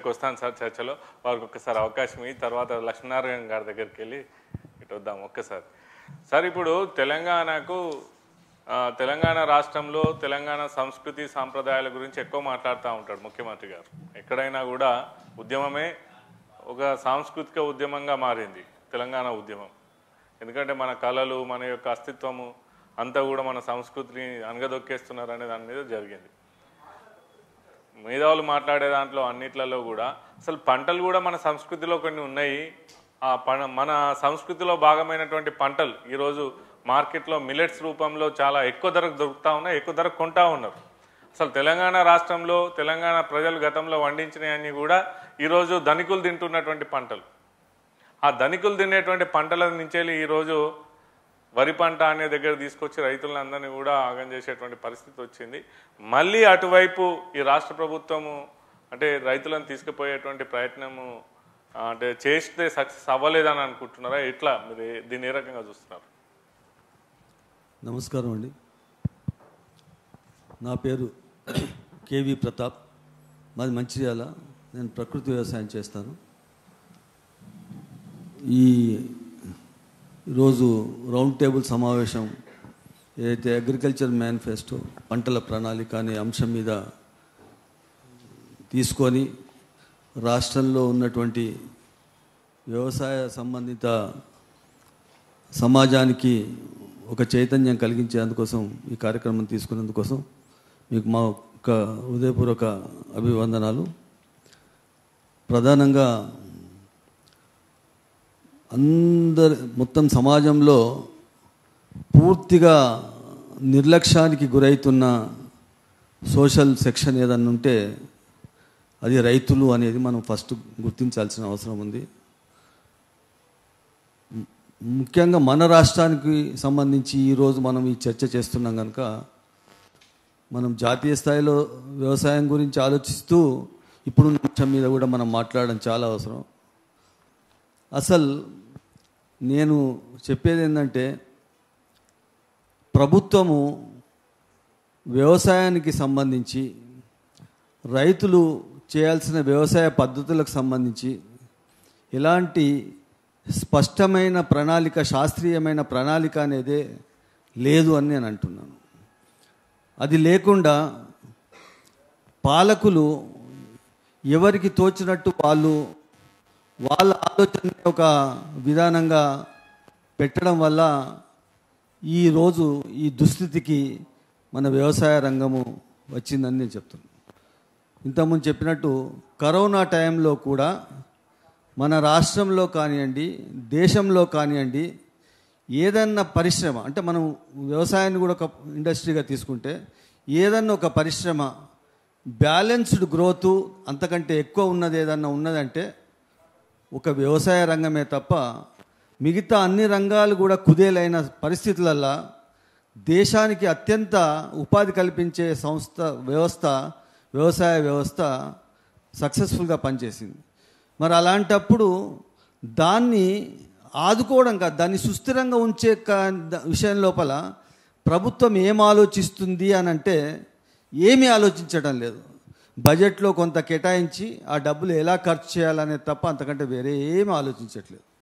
దగ్గరికి వస్తాను సార్ చర్చలో. వారికి ఒక్కసారి అవకాశం ఇచ్చి తర్వాత లక్ష్మీనారాయణ గారి దగ్గరికి వెళ్ళి ఇటు వద్దాం ఒక్కసారి. సార్ ఇప్పుడు తెలంగాణకు తెలంగాణ రాష్ట్రంలో తెలంగాణ సంస్కృతి సాంప్రదాయాల గురించి ఎక్కువ మాట్లాడుతూ ఉంటాడు ముఖ్యమంత్రి గారు. ఎక్కడైనా కూడా ఉద్యమమే ఒక సాంస్కృతిక ఉద్యమంగా మారింది తెలంగాణ ఉద్యమం. ఎందుకంటే మన కళలు మన యొక్క అస్తిత్వము అంతా కూడా మన సంస్కృతిని అనగదొక్కేస్తున్నారు అనే దాని మీద జరిగింది. మేధావులు మాట్లాడే దాంట్లో అన్నిట్లలో కూడా అసలు పంటలు కూడా మన సంస్కృతిలో కొన్ని ఉన్నాయి. ఆ పన మన సంస్కృతిలో భాగమైనటువంటి పంటలు ఈరోజు మార్కెట్లో మిలెట్స్ రూపంలో చాలా ఎక్కువ ధరకు దొరుకుతూ ఉన్నాయి ఎక్కువ ధరకు కొంటా ఉన్నారు. అసలు తెలంగాణ రాష్ట్రంలో తెలంగాణ ప్రజలు గతంలో వండించినవన్నీ కూడా ఈరోజు ధనికులు తింటున్నటువంటి పంటలు. ఆ ధనికులు తినేటువంటి పంటల నుంచి ఈరోజు వరి పంట అనే దగ్గర తీసుకొచ్చి రైతులందరినీ కూడా ఆగం చేసేటువంటి పరిస్థితి వచ్చింది. మళ్ళీ అటువైపు ఈ రాష్ట్ర ప్రభుత్వము అంటే రైతులను తీసుకుపోయేటువంటి ప్రయత్నము అంటే చేస్తే సక్సెస్ అవ్వలేదని అనుకుంటున్నారా? ఎట్లా? మీరు దీన్ని ఏ రకంగా చూస్తున్నారు? నమస్కారం అండి. నా పేరు కేవి ప్రతాప్. మాది మంచిర్యాల. నేను ప్రకృతి వ్యవసాయం చేస్తాను. ఈ ఈరోజు రౌండ్ టేబుల్ సమావేశం ఏదైతే అగ్రికల్చర్ మేనిఫెస్టో పంటల ప్రణాళిక అనే అంశం మీద తీసుకొని రాష్ట్రంలో ఉన్నటువంటి వ్యవసాయ సంబంధిత సమాజానికి ఒక చైతన్యం కలిగించేందుకోసం ఈ కార్యక్రమం తీసుకునేందుకోసం మీకు మా యొక్క హృదయపూర్వక అభివందనాలు. ప్రధానంగా అందరి మొత్తం సమాజంలో పూర్తిగా నిర్లక్ష్యానికి గురవుతున్న సోషల్ సెక్షన్ ఏదన్నా ఉంటే అది రైతులు అనేది మనం ఫస్ట్ గుర్తించాల్సిన అవసరం ఉంది. ముఖ్యంగా మన రాష్ట్రానికి సంబంధించి ఈరోజు మనం ఈ చర్చ చేస్తున్నాం కనుక మనం జాతీయ స్థాయిలో వ్యవసాయం గురించి ఆలోచిస్తూ ఇప్పుడున్న అంశం మీద కూడా మనం మాట్లాడడం చాలా అవసరం. అసలు నేను చెప్పేది ఏంటంటే ప్రభుత్వము వ్యవసాయానికి సంబంధించి రైతులు చేయాల్సిన వ్యవసాయ పద్ధతులకు సంబంధించి ఎలాంటి స్పష్టమైన ప్రణాళిక శాస్త్రీయమైన ప్రణాళిక అనేదే లేదు అని నేను అంటున్నాను. అది లేకుండా పాలకులు ఎవరికి తోచినట్టు వాళ్ళు వాళ్ళ ఆలోచన ఒక విధానంగా పెట్టడం వల్ల ఈరోజు ఈ దుస్థితికి మన వ్యవసాయ రంగము వచ్చిందని నేను చెప్తున్నాను. ఇంతకుముందు చెప్పినట్టు కరోనా టైంలో కూడా మన రాష్ట్రంలో కానివ్వండి దేశంలో కానివ్వండి ఏదన్నా పరిశ్రమ అంటే మనం వ్యవసాయాన్ని కూడా ఒక ఇండస్ట్రీగా తీసుకుంటే ఏదన్నా ఒక పరిశ్రమ బ్యాలెన్స్డ్ గ్రోత్ అంతకంటే ఎక్కువ ఉన్నది ఏదన్నా ఉన్నదంటే ఒక వ్యవసాయ రంగమే తప్ప మిగతా అన్ని రంగాలు కూడా కుదేలైన పరిస్థితులల్లో దేశానికి అత్యంత ఉపాధి కల్పించే సంస్థ వ్యవస్థ వ్యవసాయ వ్యవస్థ సక్సెస్ఫుల్గా పనిచేసింది. మరి అలాంటప్పుడు దాన్ని ఆదుకోవడం కాదు దాన్ని సుస్థిరంగా ఉంచే కా- విషయం లోపల ప్రభుత్వం ఏం ఆలోచిస్తుంది అని అంటే ఏమీ ఆలోచించడం లేదు. బడ్జెట్లో కొంత కేటాయించి ఆ డబ్బులు ఎలా ఖర్చు చేయాలనేది తప్ప అంతకంటే వేరే ఏమి ఆలోచించట్లేదు.